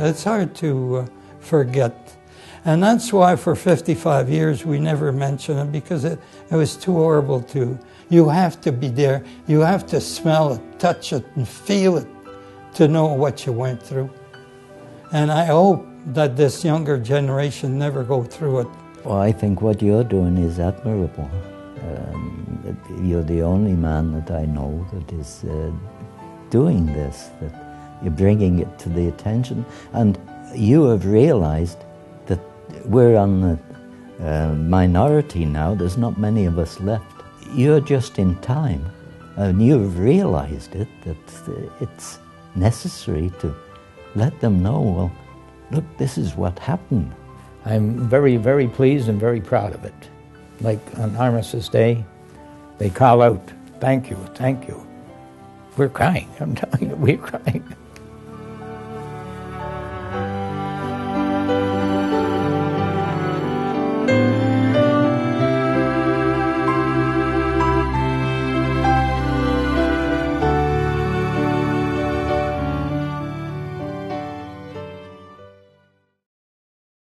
It's hard to uh, forget. And that's why for 55 years we never mention it because it, it was too horrible to. You have to be there, you have to smell it, touch it, and feel it to know what you went through. And I hope that this younger generation never go through it. Well, I think what you're doing is admirable. Um, you're the only man that I know that is uh, doing this, that you're bringing it to the attention. And you have realized that we're on the uh, minority now, there's not many of us left. You're just in time, and you've realized it, that it's necessary to let them know, well, look, this is what happened. I'm very, very pleased and very proud of it. Like on Armistice Day, they call out, thank you, thank you. We're crying, I'm telling you, we're crying.